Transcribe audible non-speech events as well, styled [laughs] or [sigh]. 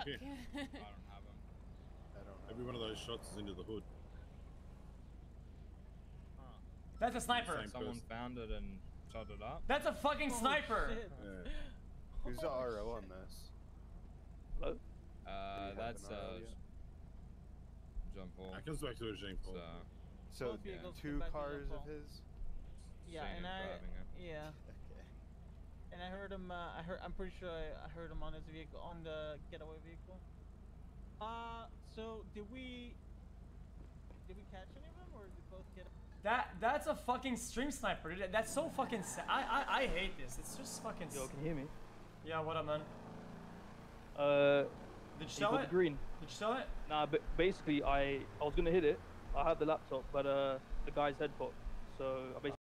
Have Kinda look. I don't have them. I don't know. Every one of those shots is into the hood. That's a sniper. Same. Someone person. found it and shot it up. That's a fucking Oh, sniper. shit. Yeah. [laughs] Who's the Oh, RO on shit. this? Uh, that's an uh, idea? John Paul. That comes back to a Jean Paul. So, So Both two come back to cars of his. Yeah, Seen and I driving it. yeah, Okay. and I heard him. Uh, I heard. I'm pretty sure I, I heard him on his vehicle, on the getaway vehicle. Uh, so did we? Did we catch any of them, or did we both get? That that's a fucking stream sniper. dude. That's so fucking. Sa- I, I I hate this. It's just fucking. Yo, s- can you hear me? Yeah, what up, man? Uh, Did you sell equal it? green. Did you sell it? Nah, but basically, I I was gonna hit it. I had the laptop, but uh, the guy's head popped. So I basically.